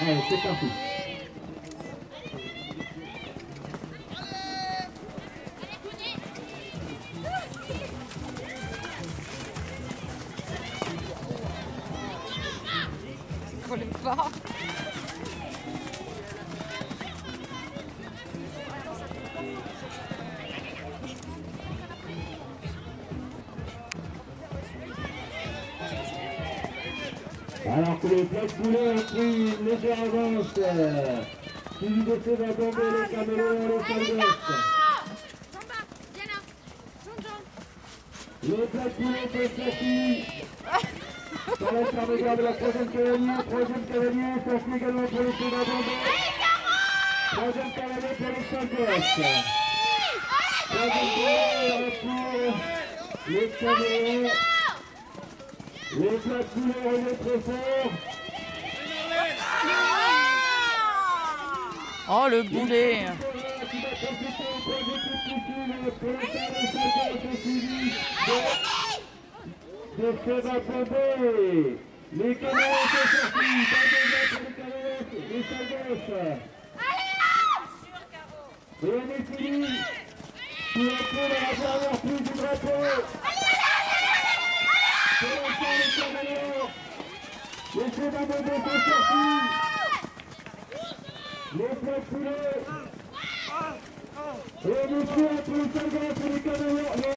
Allez, c'est parti. Pas. Alors que le Black Boulet a pris une légère avance. euh, Suivi de ses va tomber le et le sol gauche. Le Black Boulet est sorti. Par l'intermédiaire de la troisième cavalier, troisième cavalier, sorti également pour le d'abandon. Troisième cavalier pour le gauche. Troisième cavalier pour le caméléon. Les Black Boulet reviennent très fort. Oh le boulet. De Seba. Les caméras sont sortis. Pas de gars pour les caméras. Les salves. Rien n'est fini. La du drapeau. Pour l'instant, les caméras. Les Seba Pondé sont. Les Boulet. Et monsieur, après le salve, pour les caméras.